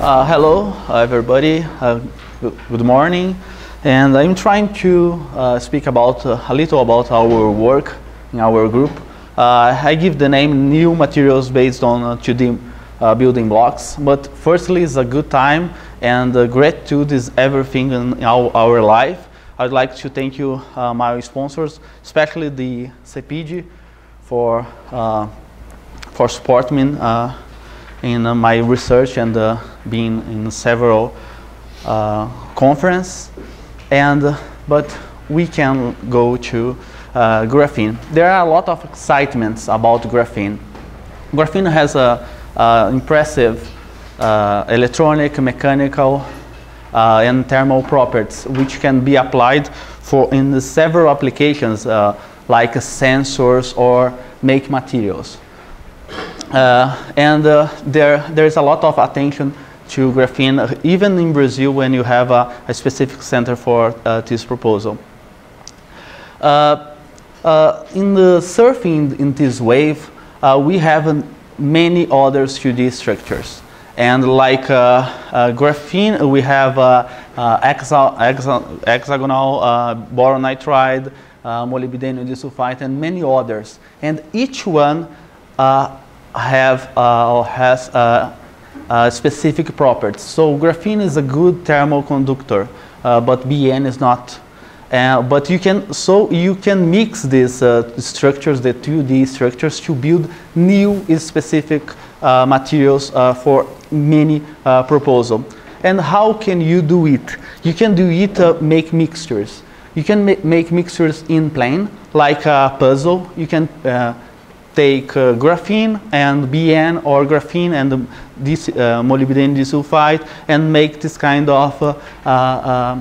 Uh, hello, everybody. Uh, good morning. And I'm trying to uh, speak about uh, a little about our work in our group. Uh, I give the name new materials based on 2D uh, building blocks. But firstly, it's a good time and gratitude is everything in our, our, life. I'd like to thank you, my sponsors, especially the CEPID for, for supporting me in uh, my research and uh, being in several uh, conferences. And but we can go to graphene. There are a lot of excitements about graphene. Graphene has a, a impressive electronic, mechanical, uh, and thermal properties, which can be applied for in several applications uh, like sensors or make materials. Uh, and uh, there, there's a lot of attention to graphene, uh, even in Brazil when you have a, a specific center for this proposal. in the surfing in this wave, we have many other 2D structures. And like uh, uh, graphene, we have uh, hexa hexa hexagonal boron nitride, molybdenum disulfide, and many others. And each one have uh, or has uh, uh, specific properties. So graphene is a good thermal conductor, but BN is not. but you can so you can mix these structures, the 2D structures, to build new specific materials for many proposal. And how can you do it? You can do it uh, make mixtures. You can ma make mixtures in plane, like a puzzle. You can uh, take uh, graphene and BN or graphene and this uh, molybdenum disulfide and make this kind of uh, uh,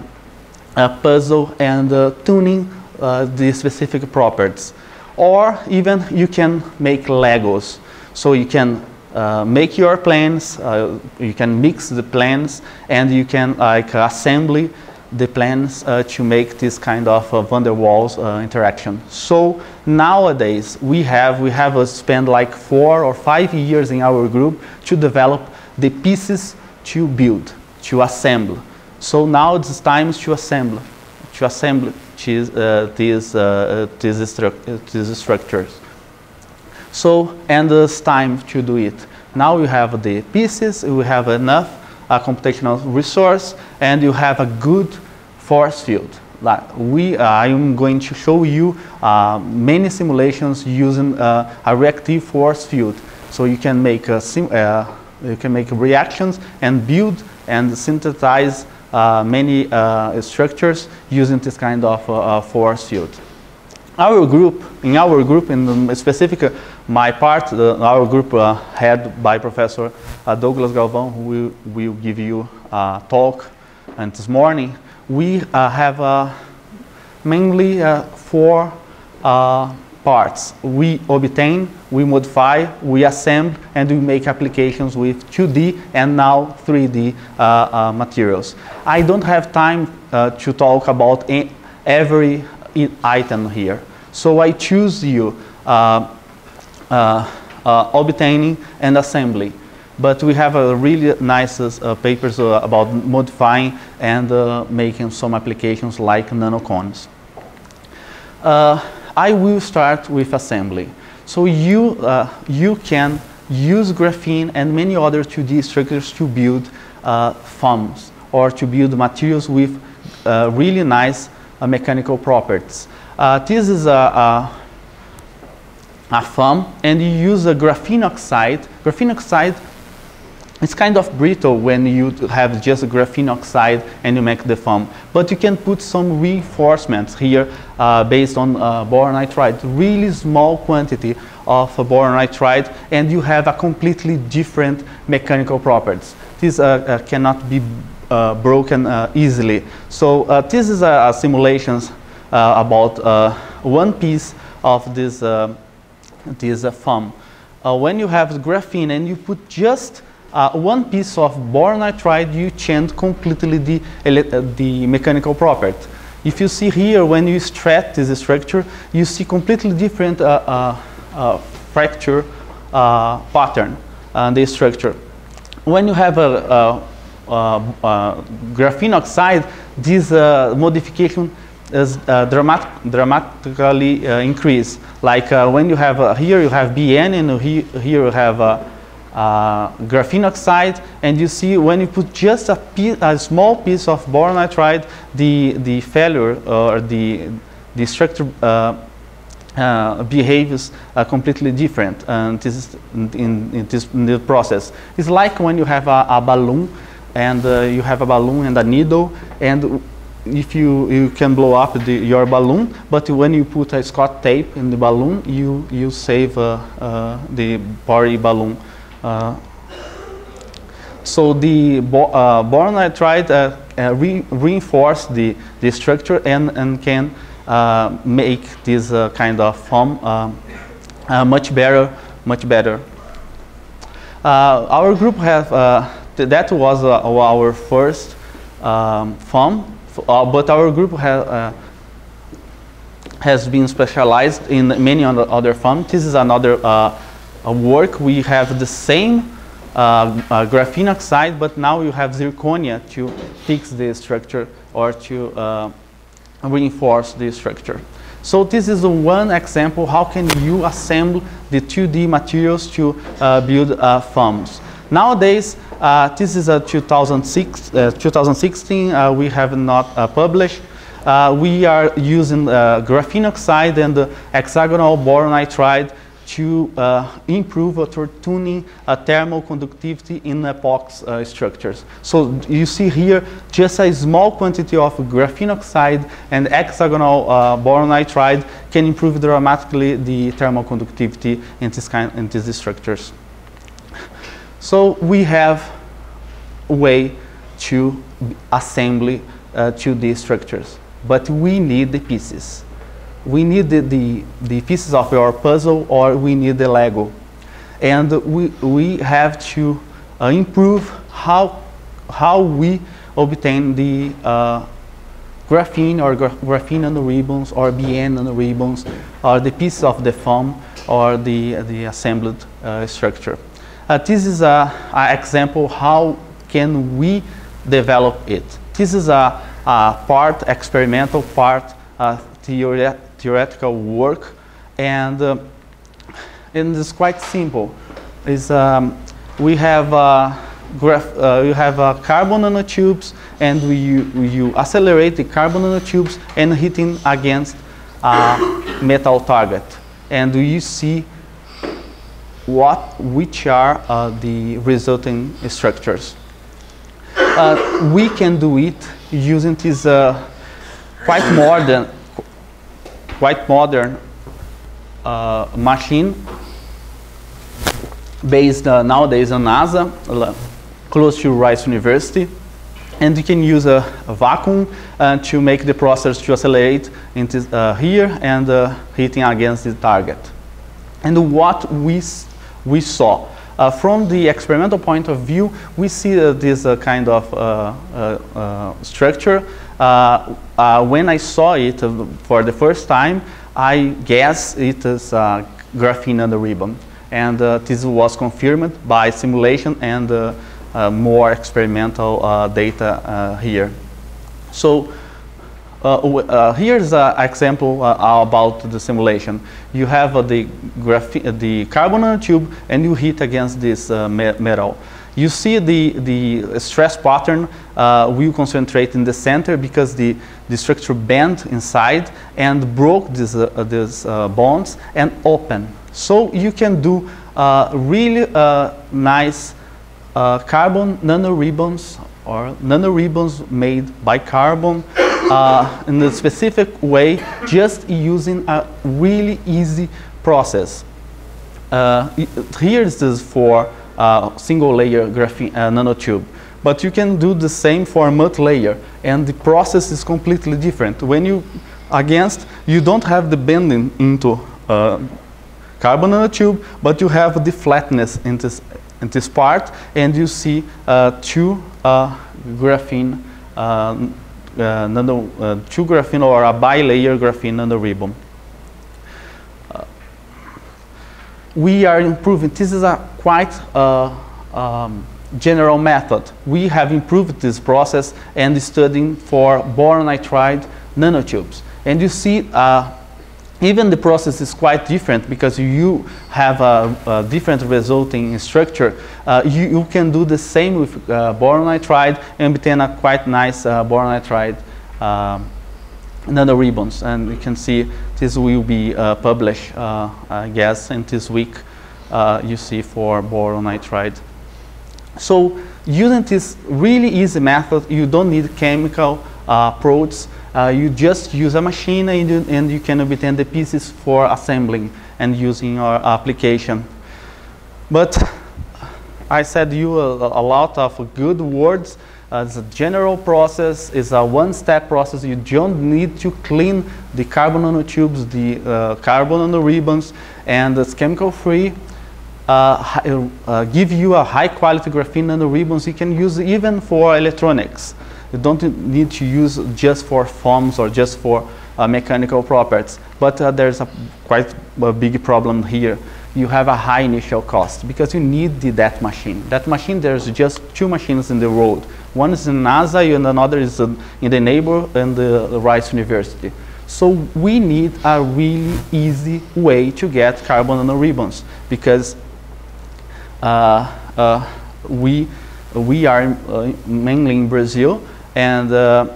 uh puzzle and uh, tuning the specific properties. Or even you can make Legos. So you can make your planes, you can mix the planes and you can like assembly the plans uh, to make this kind of uh, van der Waals uh, interaction. So nowadays we have we have uh, spent like four or five years in our group to develop the pieces to build, to assemble. So now it's time to assemble, to assemble these uh, these, uh, these, stru these structures. So and it's time to do it. Now we have the pieces, we have enough a computational resource, and you have a good force field. Like we, uh, I'm going to show you uh, many simulations using uh, a reactive force field. So you can make sim uh, you can make reactions and build and synthesize uh, many uh, structures using this kind of force field. Our group, in our group, in the specific, my part, our group head by Professor Douglas Galvão, who will, will give you a talk and this morning, we uh, have uh, mainly uh, four parts. We obtain, we modify, we assemble, and we make applications with 2D and now 3D uh, uh, materials. I don't have time uh, to talk about every item here. So I choose you obtaining and assembly but we have a really nice uh, papers uh, about modifying and uh, making some applications like nanocones. Uh, I will start with assembly. So you, uh, you can use graphene and many other 2D structures to build uh, foams or to build materials with really nice mechanical properties. this is a, a a foam and you use a graphene oxide. Graphene oxide it's kind of brittle when you have just graphene oxide and you make the foam. But you can put some reinforcements here uh, based on uh, boron nitride, really small quantity of uh, boron nitride, and you have a completely different mechanical properties. This uh, uh, cannot be uh, broken easily. So this is a, a simulations about one piece of this, this foam. when you have graphene and you put just uh, one piece of boron nitride, you change completely the, uh, the mechanical property. If you see here, when you stretch this structure, you see completely different uh, uh, uh fracture uh, pattern on the structure. when you have a, a, a graphene oxide, this uh, modification is uh, dramat dramatically uh, increase. Like uh, when you have here you have BN and he here you have graphene oxide, and you see when you put just a, a small piece of boron nitride, the the failure or the the structure uh, behaves uh, completely different and this is in, in, this, in process. It's like when you have a, a balloon and uh, you have a balloon and a needle and if you, you can blow up the, your balloon, but when you put a Scotch tape in the balloon, you, you save uh, uh, the body balloon. Uh, so the bo boron nitride re reinforce the, the structure and, and can uh, make this uh, kind of foam uh, much better, much better. our group have, th that was our first um, foam, but our group has has been specialized in many other foams. This is another uh, work. We have the same uh, uh, graphene oxide, but now you have zirconia to fix the structure or to reinforce the structure. So this is one example, how can you assemble the 2D materials to uh, build uh, foams. Nowadays, uh, this is a 2006, uh, 2016, uh, we have not uh, published. we are using graphene oxide and hexagonal boron nitride to uh, improve or tuning uh, thermal conductivity in epox uh, structures. So you see here just a small quantity of graphene oxide and hexagonal uh, boron nitride can improve dramatically the thermal conductivity in, this kind, in these structures. So we have a way to assembly uh, to these structures, but we need the pieces we need the, the, the, pieces of our puzzle or we need the Lego. And we, we have to uh, improve how, how we obtain the uh, graphene or gra graphene nanoribbons or BN nanoribbons or the pieces of the foam or the, the assembled uh, structure. Uh, this is an example how can we develop it. This is a, a part experimental, part uh, theoretical work, and uh, and it's quite simple. Is um, we have uh, graph, uh, you have uh, carbon nanotubes, and we you accelerate the carbon nanotubes and hitting against a metal target, and you see what which are uh, the resulting structures. Uh, we can do it using this uh, quite modern quite modern uh, machine based uh, nowadays on NASA, close to Rice University. And you can use a, a vacuum uh, to make the process to accelerate into uh, here and uh, hitting against the target. And what we, we saw, uh, from the experimental point of view, we see uh, this uh, kind of uh, structure uh, uh, when I saw it for the first time, I guess it is uh, graphene ribbon. And this was confirmed by simulation and more experimental data here. So uh, uh, here's an example uh, about the simulation. You have the, the carbon nanotube and you hit against this me metal. You see the, the stress pattern uh, will concentrate in the center because the, the structure bent inside and broke these, uh, uh, bonds and open. So you can do uh, really uh, nice uh, carbon nanoribbons or nanoribbons made by carbon in a specific way just using a really easy process. here is this for uh, single layer graphene uh, nanotube. But you can do the same for a multi-layer, and the process is completely different. When you against, you don't have the bending into uh, carbon nanotube, but you have the flatness in this, in this part, and you see uh, two uh, graphene uh, nano, two graphene or a bilayer graphene nanoribbon. we are improving. This is a quite uh, um, general method. We have improved this process and studying for boron nitride nanotubes. And you see, uh, even the process is quite different because you have a, a different resulting structure. Uh, you, you, can do the same with uh, boron nitride and obtain a quite nice uh, boron nitride um, nanoribbons. And you can see this will be uh, published, uh, I guess, in this week. Uh, you see for boron nitride. So using this really easy method, you don't need chemical approach. Uh, you just use a machine and you, and you can obtain the pieces for assembling and using your application. But I said you a, a lot of good words. Uh, it's a general process. It's a one-step process. You don't need to clean the carbon nanotubes, the uh, carbon nanoribbons, and it's chemical-free. Uh, uh, give you a high-quality graphene nanoribbons. You can use even for electronics. You don't need to use just for forms or just for uh, mechanical properties. But uh, there's a quite a big problem here. You have a high initial cost because you need the, that machine. That machine, there's just two machines in the world. One is in NASA and another is in the neighbor and the, the Rice University. So we need a really easy way to get carbon nanoribbons because uh, uh, we, we are uh, mainly in Brazil and uh,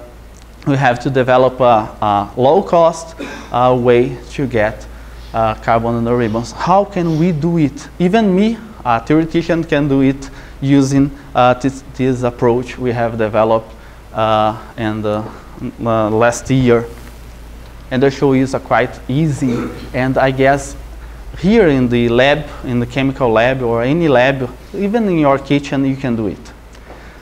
we have to develop a, a low-cost uh, way to get uh, carbon nanoribbons. How can we do it? Even me, a theoretician, can do it using uh, this, this, approach we have developed uh, and uh, last year. And the show is quite easy, and I guess here in the lab, in the chemical lab or any lab, even in your kitchen, you can do it.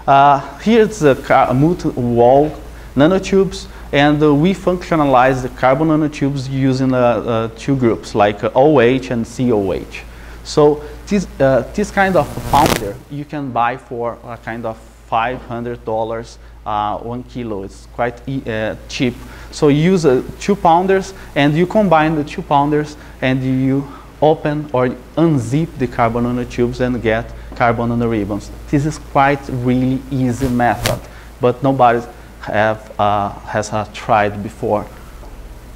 Uh, here's the multi-wall nanotubes, and uh, we functionalize the carbon nanotubes using uh, uh two groups, like OH and COH. So this, uh, this kind of pounder you can buy for a kind of $500 uh, one kilo. It's quite e uh, cheap. So you use uh, two pounders and you combine the two pounders and you open or unzip the carbon nanotubes and get carbon nanoribbons. This is quite really easy method, but nobody have, uh, has uh, tried before.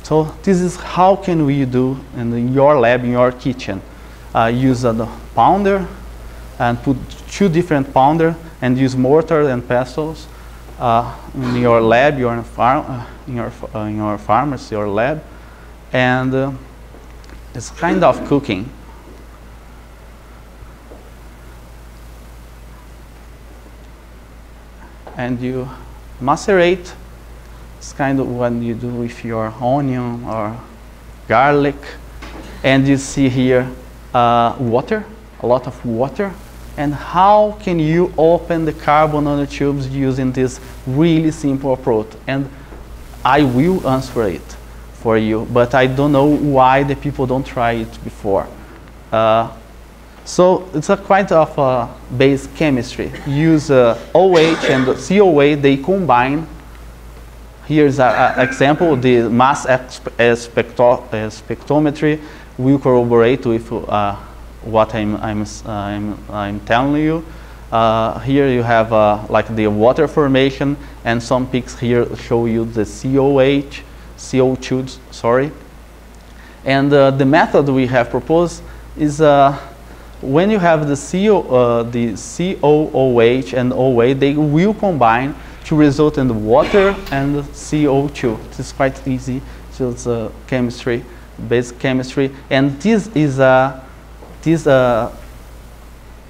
So this is how can we do in your lab, in your kitchen. Uh, use a pounder and put two different pounder and use mortar and pestles uh, in your lab, your farm, uh, in your uh, in your pharmacy or lab, and it's kind of cooking. And you macerate. It's kind of what you do with your onion or garlic. And you see here uh, water, a lot of water. And how can you open the carbon nanotubes using this really simple approach? And I will answer it for you, but I don't know why the people don't try it before. Uh, so it's a quite of a base chemistry. Use uh, OH and COA, they combine. Here's an example, the mass spectro spectrometry will corroborate with uh, what I'm, I'm, I'm, I'm telling you. Uh, here you have uh, like the water formation and some peaks here show you the COH CO2, sorry. And uh, the method we have proposed is uh, when you have the, CO, uh, the COOH and OA, they will combine to result in water and the CO2. It's quite easy. So it's chemistry, basic chemistry. And this is a, this uh,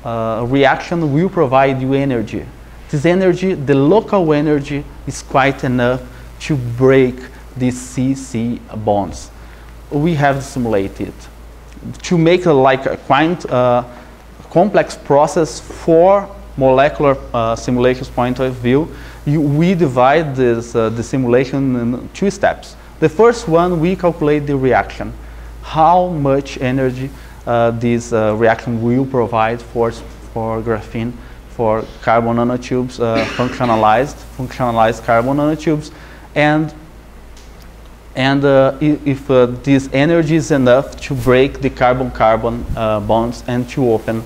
uh, reaction will provide you energy. This energy, the local energy, is quite enough to break these CC bonds. We have simulated to make a, like a quite uh, complex process for molecular uh, simulations point of view. You, we divide this, uh, the simulation in two steps. The first one, we calculate the reaction. How much energy uh, this uh, reaction will provide for, for graphene, for carbon nanotubes, uh, functionalized, functionalized carbon nanotubes, and and uh, if uh, this energy is enough to break the carbon-carbon uh, bonds and to open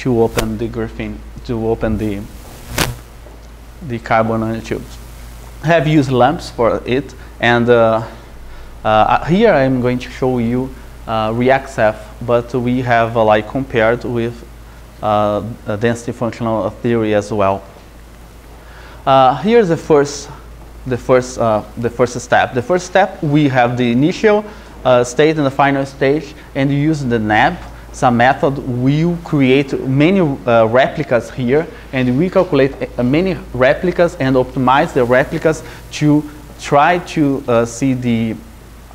to open the graphene, to open the, the carbon nanotubes. I have used LAMMPS for it, and uh, uh, here I'm going to show you uh, ReaxFF, but we have uh, like compared with density functional theory as well. Here's the first, the first, uh, the first step. The first step, we have the initial uh, state and the final stage, and use the NEB. Some method will create many uh, replicas here, and we calculate uh, many replicas and optimize the replicas to try to uh, see the,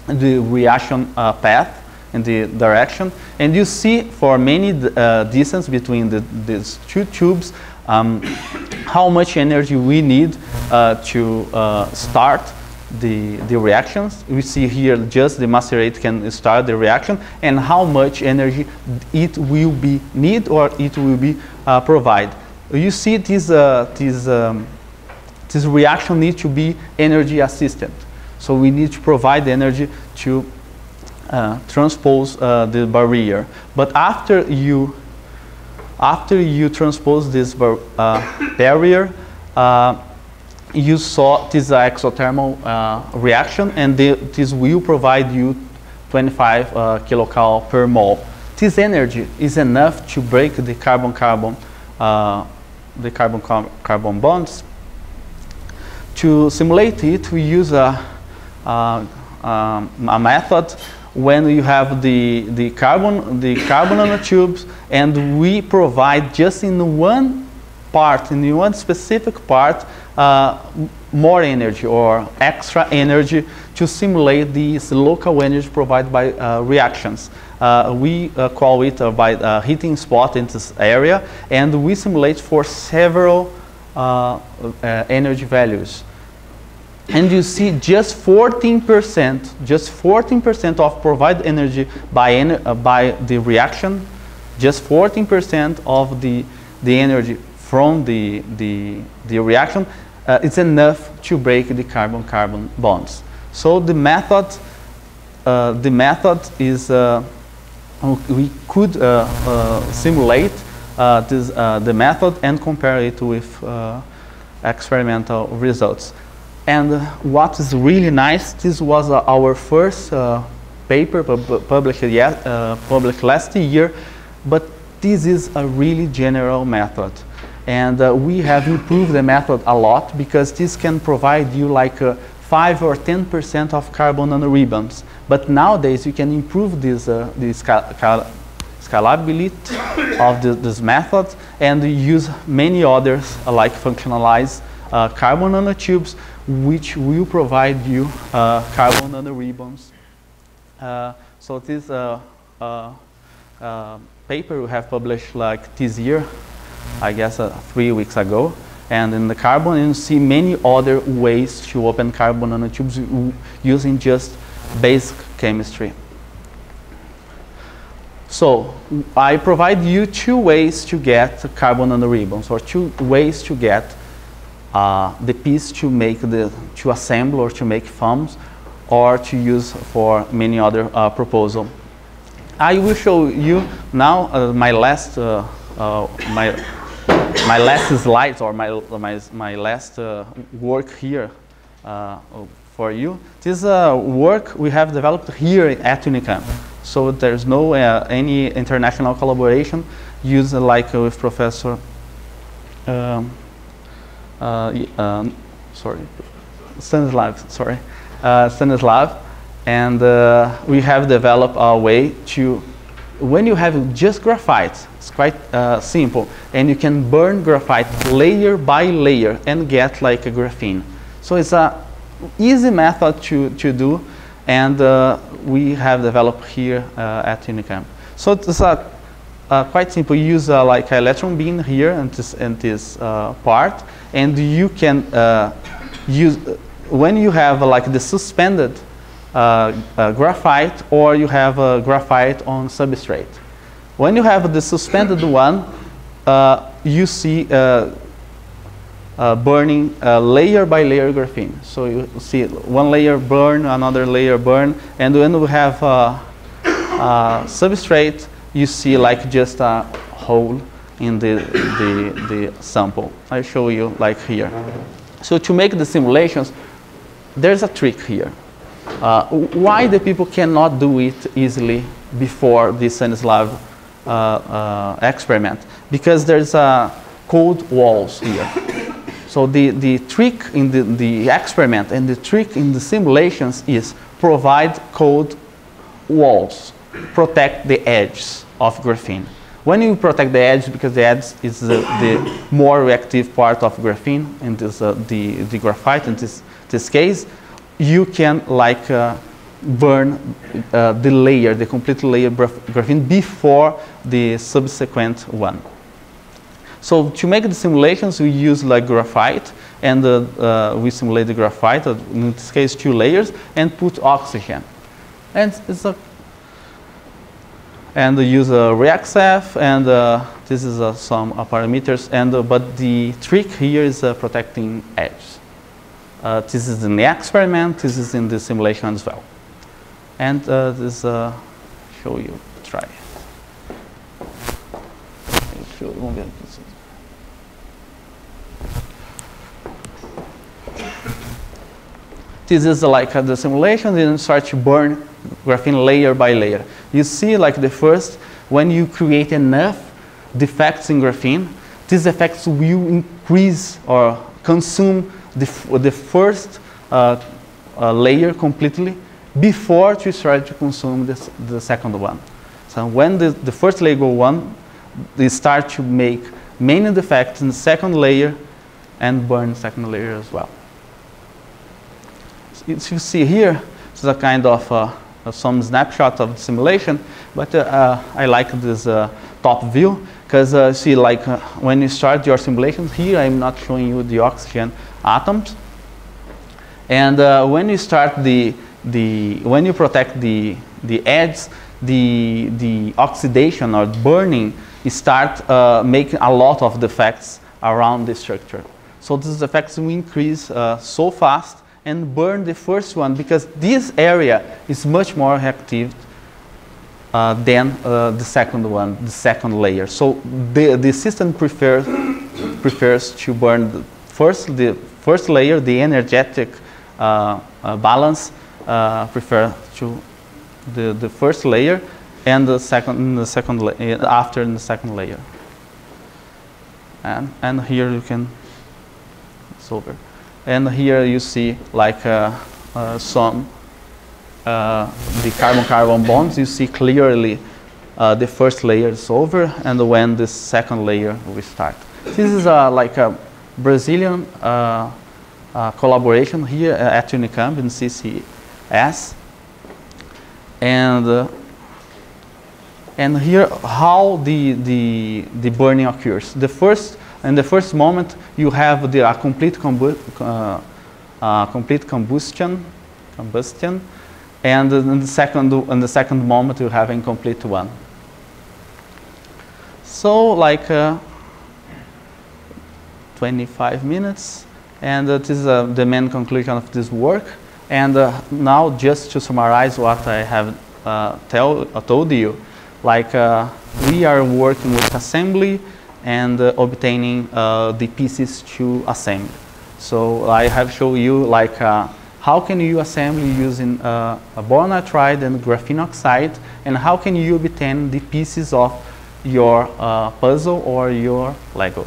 the reaction path in the direction. And you see for many distance between the, these two tubes, um, how much energy we need uh, to uh, start the, the reactions. We see here just the macerate can start the reaction and how much energy it will be need or it will be uh, provide. You see this, uh, this, um, this reaction needs to be energy assistant. So we need to provide energy to uh, transpose uh, the barrier. But after you after you transpose this bar uh, barrier, uh, you saw this exothermal uh, reaction, and the, this will provide you 25 uh, kilocal per mole. This energy is enough to break the carbon-carbon the carbon-carbon bonds. To simulate it, we use a, um, a method when you have the, the carbon, the carbon nanotubes, and we provide just in one part, in one specific part, uh, more energy or extra energy to simulate these local energy provided by uh, reactions. Uh, we uh, call it uh, by uh, heating spot in this area, and we simulate for several energy values and you see just 14%, just 14% of provided energy by, uh, by the reaction, just 14% of the, the energy from the, the, the reaction uh, is enough to break the carbon-carbon bonds. So the method, uh, the method is, uh, we could uh, uh, simulate this, the method and compare it with experimental results. And what is really nice, this was uh, our first uh, paper published, uh, published last year, but this is a really general method. And uh, we have improved the method a lot because this can provide you like uh, 5 or 10% of carbon nanoribbons. But nowadays you can improve this, uh, this scalability of the, this method and use many others like functionalized carbon nanotubes which will provide you uh, carbon nanoribbons. Uh, so this uh, uh, uh, paper we have published like this year, I guess three weeks ago. And in the carbon, you see many other ways to open carbon nanotubes using just basic chemistry. So I provide you two ways to get carbon nanoribbons, or two ways to get the piece to make the to assemble or to make foams or to use for many other uh, proposal. I will show you now uh, my last uh, uh, my my last slides or my my my last uh, work here for you. This work we have developed here at Unicamp. So there's no any international collaboration used like with Professor. Um, uh, um, sorry, Stanislav, sorry, uh, Stanislav, and uh, we have developed a way to, when you have just graphite, it's quite uh, simple, and you can burn graphite layer by layer and get like a graphene. So it's a easy method to, to do, and uh, we have developed here uh, at Unicamp. So it's a uh, quite simple. You use uh, like an electron beam here in this, in this uh, part, and you can uh, use when you have like the suspended uh, uh, graphite or you have a graphite on substrate. When you have the suspended one, you see burning layer by layer graphene. So you see one layer burn, another layer burn, and when we have substrate, you see like just a hole in the, the, the sample. I show you like here. So to make the simulations, there's a trick here. Uh, why the people cannot do it easily before the Stanislav uh, uh, experiment? Because there's a cold walls here. So the, the trick in the, the experiment and the trick in the simulations is provide cold walls, protect the edges of graphene. When you protect the edge, because the edge is the, the more reactive part of graphene, and this, uh, the, the graphite in this, this case, you can like uh, burn uh, the layer, the complete layer of graphene before the subsequent one. So to make the simulations, we use like graphite, and uh, uh, we simulate the graphite, uh, in this case two layers, and put oxygen. And it's a and use a ReaxFF, and uh, this is uh, some uh, parameters. And but the trick here is protecting edge. this is in the experiment. This is in the simulation as well. And this show you try. This is like the simulation, then start to burn graphene layer by layer. You see like the first, when you create enough defects in graphene, these effects will increase or consume the, the first uh, uh, layer completely before you start to consume this, the second one. So when the, the first layer go on, they start to make many defects in the second layer and burn second layer as well you see here, this is a kind of uh, some snapshot of the simulation, but uh, uh I like this uh, top view because uh, see like when you start your simulation here, I'm not showing you the oxygen atoms. And when you start the, the, when you protect the, the edge, the, the oxidation or burning start uh, making a lot of defects around the structure. So these effects will increase uh, so fast and burn the first one because this area is much more active uh, than uh, the second one, the second layer. So the, the system prefers, prefers to burn the first, the first layer, the energetic uh, uh balance, uh, prefer to the, the first layer and the second, the second after the second layer. And, and here you can, it's over. And here you see like uh, uh, some uh, the carbon-carbon bonds. You see clearly the first layer is over and when the second layer will start. This is like a Brazilian collaboration here at Unicamp in CCES. And and here how the, the, the burning occurs. The first in the first moment, you have the uh, complete, combu uh, uh, complete combustion, combustion, and in the second, in the second moment, you have incomplete one. So, like uh, 25 minutes, and this is uh, the main conclusion of this work. And uh, now, just to summarize what I have tell, told you, like we are working with assembly and uh, obtaining uh, the pieces to assemble. So I have shown you like uh, how can you assemble using uh, a boron nitride and graphene oxide and how can you obtain the pieces of your uh, puzzle or your Lego.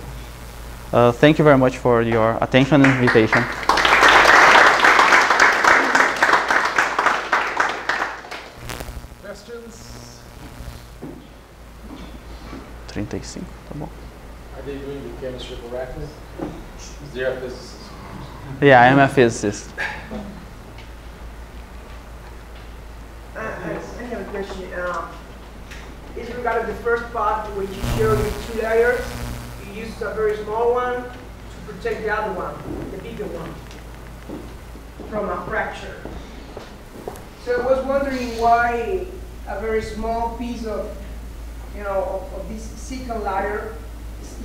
Uh, thank you very much for your attention and invitation. Questions? 35, tá bom they doing the chemistry correctly? They're a physicist. Yeah, I am a physicist. I, I have a question. Um, is regarding the first part which you showed with two layers, you used a very small one to protect the other one, the bigger one, from a fracture. So I was wondering why a very small piece of, you know, of, of this second layer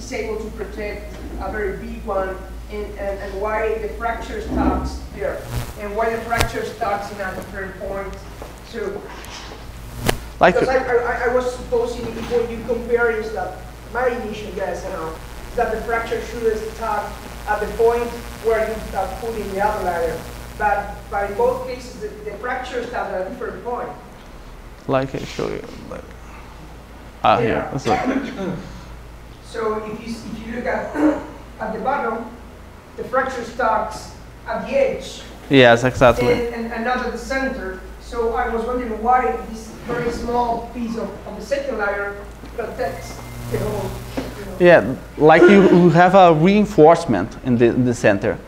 is able to protect a very big one and, and, and why the fracture starts there and why the fracture starts in a different point. So, like because I, I, I, was supposing when you compare is that my initial guess, you know, is that the fracture should start at the point where you start putting the other layer. But, but in both cases, the, the fracture starts at a different point. Like I show you. Like, ah, here. Yeah. So, So if you, if you look at, at the bottom, the fracture starts at the edge yes, exactly. and, and, and not at the center. So I was wondering why this very small piece of, of the second layer protects the whole, you know. Yeah, like you, you have a reinforcement in the, in the center.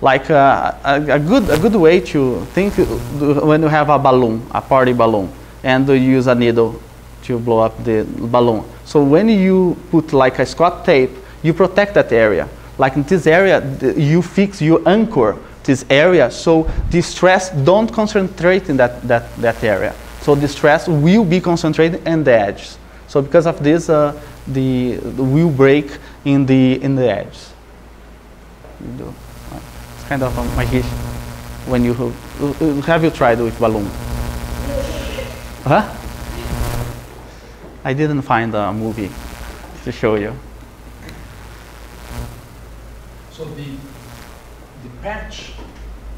Like uh, a, a, good, a good way to think when you have a balloon, a party balloon, and you use a needle to blow up the balloon. So when you put like a Scotch tape, you protect that area. Like in this area, you fix, you anchor this area so the stress don't concentrate in that, that, that area. So the stress will be concentrated in the edges. So because of this, uh, the, the will break in the in the edges. You do. uh, It's kind of a magic when you uh, have you tried with balloon? Huh? I didn't find a movie to show you. So the, the patch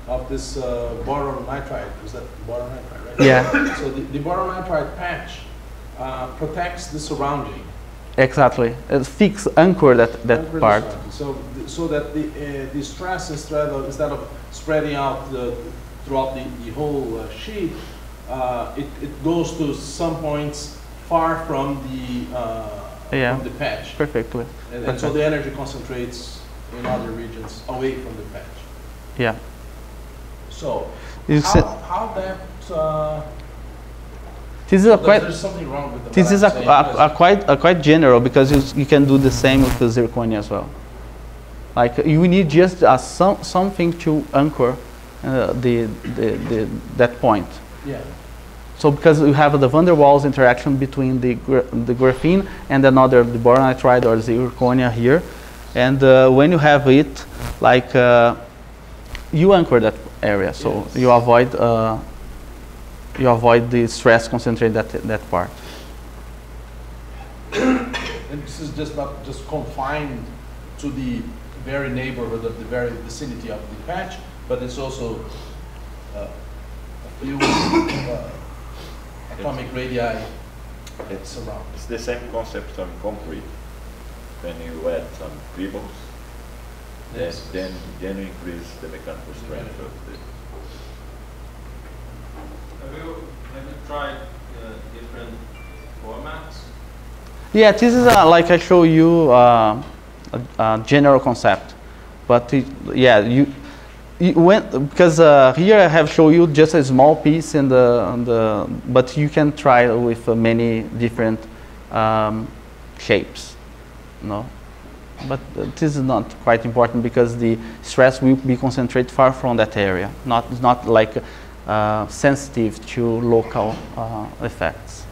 of this uh, boron nitride, is that boron nitride, right? Yeah. So the, the boron nitride patch uh, protects the surrounding. Exactly. It's fix anchor that that Anchor part. So, th- so that the, uh, the stress instead of, instead of spreading out the, throughout the, the whole uh, sheet, uh, it, it goes to some points far from the, uh, Yeah. from the patch. Perfectly. And, and so the energy concentrates in other regions away from the patch. Yeah. So, You how, how that, uh, This is a quite there's something wrong with the This is a, a, a quite a quite general because you, you can do the same with the zirconia as well. Like you need just a, some, something to anchor uh, the, the, the, that point. Yeah, So because you have the van der Waals interaction between the, gra- the graphene and another, the boron nitride or zirconia here. And uh, when you have it, like uh, you anchor that area, so Yes. you avoid uh, you avoid the stress concentrated that that part. and this is just not just confined to the very neighborhood of the very vicinity of the patch, but it's also uh, a few uh, atomic radii that surround. It's the same concept on concrete. When you add some pebbles, then, Yes. then, then you increase the mechanical strength of the. Have you, have you tried uh, different formats? Yeah, this is uh, like I show you uh, a, a general concept, but it, yeah, you, you when because uh, here I have shown you just a small piece in the, the but you can try with uh, many different um, shapes, no. But uh, this is not quite important because the stress will be concentrated far from that area, not not like uh, sensitive to local uh, effects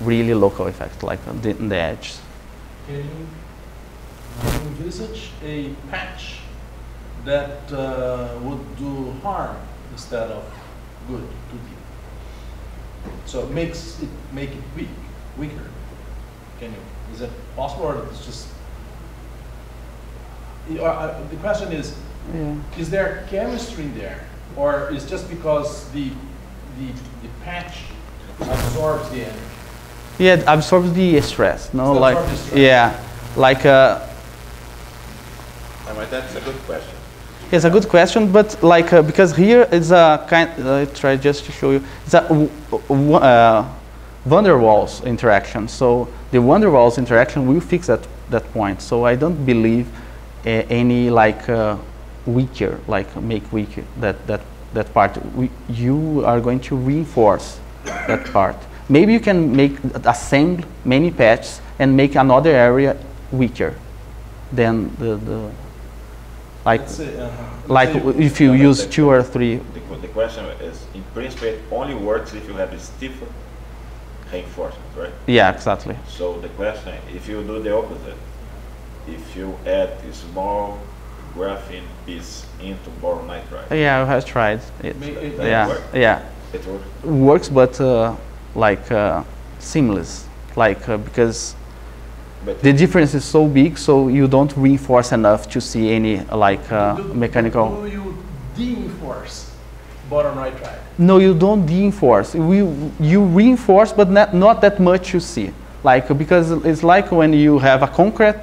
really local effects like the, the edge. Can you envisage a patch that uh, would do harm instead of good to the? So it makes it make it weak, weaker. Can you? Is it possible, or it's just? Y- uh, the question is: Yeah. Is there chemistry in there, or is just because the the the patch absorbs the energy? Yeah, it absorbs the stress. No, It like the stress. yeah, like uh, No, but that's a good question. It's a good question, but like uh, because here is a kind. Uh, I try just to show you. It's a uh, interaction. So the van interaction will fix that that point. So I don't believe uh, any like uh, weaker, like make weaker that that that part. We, you are going to reinforce that part. Maybe you can make assemble many patches and make another area weaker than the, the like uh, like say if you No, use the- two or three. The, the question is, in principle, it only works if you have a stiffer reinforcement, right? Yeah, exactly. So the question, if you do the opposite, if you add a small graphene piece into boron nitride, Yeah, I have tried it. Make it- That Yeah, work? yeah, it works. works, but uh, like uh, seamless, like uh, because But The difference is so big, so you don't reinforce enough to see any like uh, Do- mechanical. Do you de-enforce bottom right track? No, you don't de-enforce. We, you reinforce, but not, not that much you see. Like because it's like when you have a concrete,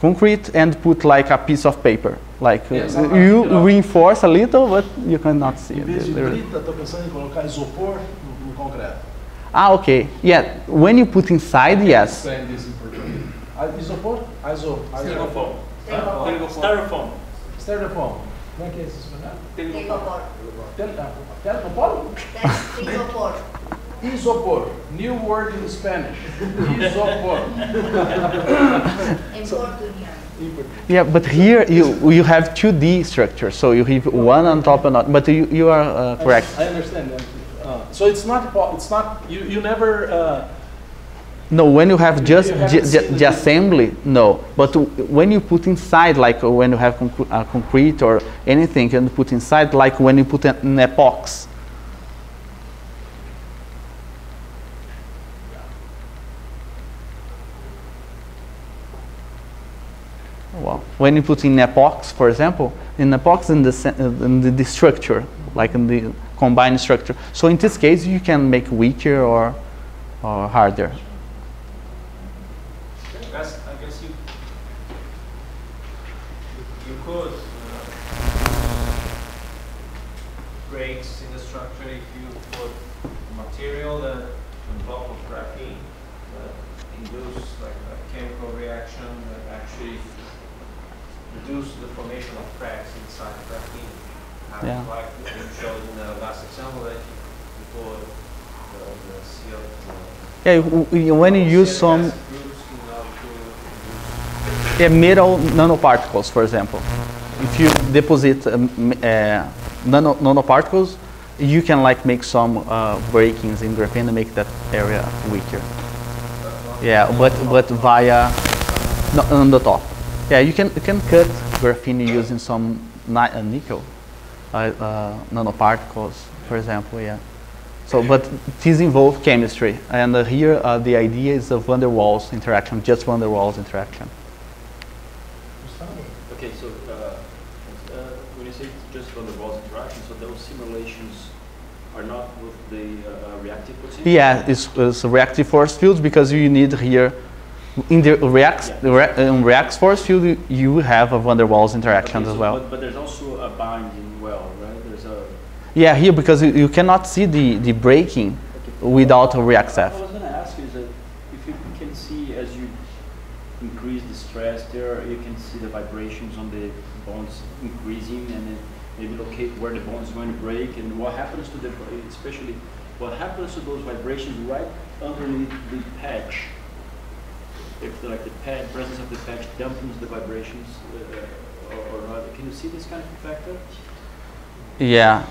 concrete and put like a piece of paper. Like uh, Yes, I'm- you reinforce a little, but you cannot see Em it. vez de brita, estou pensando em colocar isopor no, no concreto. Ah, okay. Yeah, when you put inside, yes. Explain this in português. Ah, Isopor? Iso, iso, Styrofoam. Styrofoam. Styrofoam. Styrofoam. Como é que é esse? Telgopor. Telgopor? Telgopor. Isopor. New word in Spanish. Isopor. Em português. Yeah, but here you you have 2D structure, so you have one on top and not. But you you are uh, correct. I understand that. Uh, so it's not, it's not, you, you never, uh, No, when you have just You the, the, assembly, no. But when you put inside, like uh, when you have concre- uh, concrete or anything, can put inside, like when you put an epox. Well, when you put in epox, for example, in epox in the, in the, the structure, like in the combined structure. So in this case, you can make weaker or, or harder. I guess, I guess you, you could, uh, breaks in the structure if you put material that on top of graphene that induce like a chemical reaction that actually reduce the formation of cracks inside graphene. And Yeah. Like you showed in the last example that you put the, the seal, the Yeah, when you use some yeah, metal nanoparticles, for example, if you deposit um, uh, nano, nanoparticles, you can like make some uh, breakings in graphene and make that area weaker. Yeah, but but via no, on the top. Yeah, you can you can cut graphene using some ni- uh, nickel uh, uh, nanoparticles, for example. Yeah. So, but these involve chemistry, and uh, here uh, the idea is of van der Waals interaction, just van der Waals interaction. Okay, so uh, uh, when you say just van der Waals interaction, so those simulations are not with the uh, uh, reactive potential? Yeah, it's, it's reactive force fields because you need here in the reacts Yeah. in reacts force field you- you have a van der Waals Okay, interaction so- as well. But, but there's also a binding well, right? There's a. Yeah, here because you, cannot see the the breaking Okay. without a react What F. I was going to ask you is that if you can see as you increase the stress there, you can see the vibrations on the bonds increasing and then maybe locate where the bond is going to break and what happens to the, especially what happens to those vibrations right underneath the patch. If the, like the pad, presence of the patch dampens the vibrations uh, or, or not. Can you see this kind of effect there? Yeah,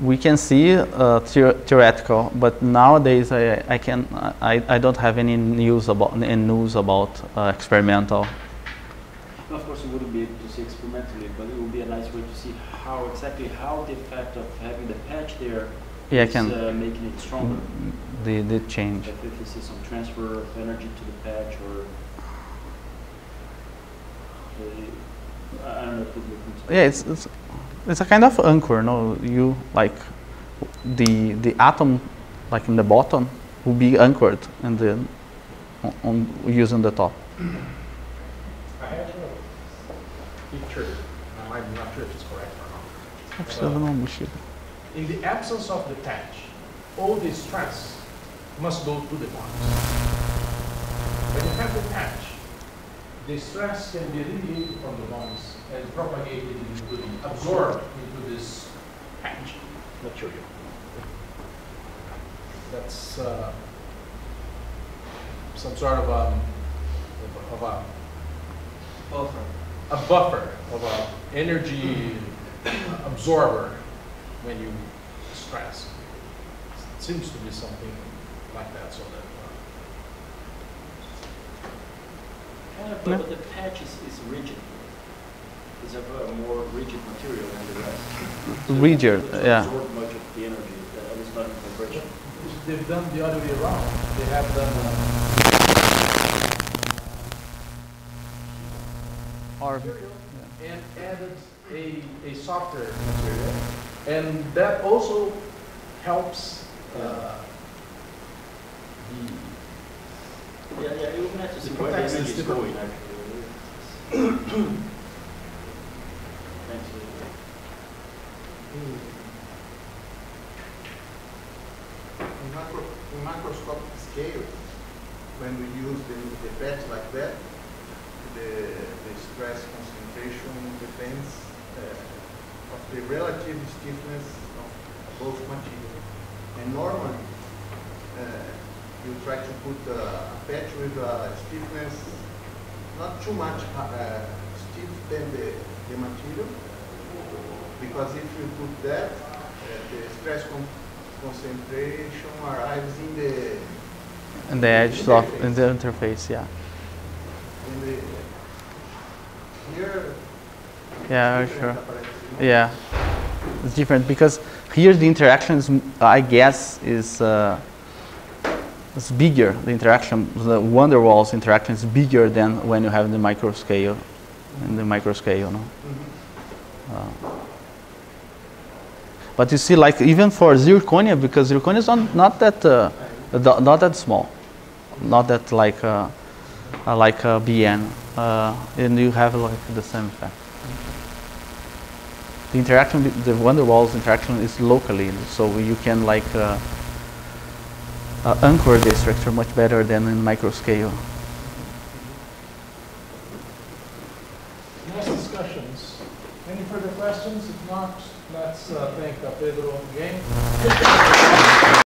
we can see uh, theo- theoretical, but nowadays I, I can I, I don't have any news about any news about uh, experimental. Of course, you wouldn't be able to see experimentally, but it would be a nice way to see how exactly how the effect of having the patch there Yeah, is, can uh, making it stronger. the the change. If if you see some transfer of energy to the patch or uh, I don't know if it looks Yeah, it's, it's it's a kind of anchor. No, you like the the atom like in the bottom will be anchored and then on, on using the top. I have a picture, I'm not sure if it's correct or not. Uma. In the absence of the patch, all the stress must go to the bonds. When you have the patch, the stress can be radiated from the bonds and propagated into the, absorbed into this patch material. That's uh, some sort of um, of a buffer. a buffer of a energy absorber when you stress. It seems to be something like that, so that. kind of, but the patch is, is rigid. It's a more rigid material than the rest. So Rigid, doesn't yeah. absorb much of the energy, at least not in vibration. Uh, they've done the other way around. They have done uh, Or material and added a, a softer material. And that also helps uh, the Yeah, yeah, you're gonna have to see The where the context image is is different. going actually. Thanks. In macro, in macroscopic scale, when we use the, the patch like that, the, the stress concentration depends uh, of the relative stiffness of both materials. And normally, uh, you try to put a patch with a stiffness not too much uh, stiff than the, the material, because if you put that, uh, the stress con- concentration arrives in the in the edge of in the interface, yeah. in the here. Yeah, sure. apparatus. Yeah, it's different because here the interaction is, I guess, is uh, is bigger. The interaction, the van der Waals interaction is bigger than when you have the micro scale, in the micro scale, no. Uh, but you see, like even for zirconia, because zirconia is not, not that uh, not that small, not that like uh, uh, like uh, BN, uh, and you have like the same effect. The interaction, the van der Waals interaction is locally, so you can like uh, anchor structure much better than in micro scale. Nice discussions. Any further questions? If not, let's uh, thank Pedro.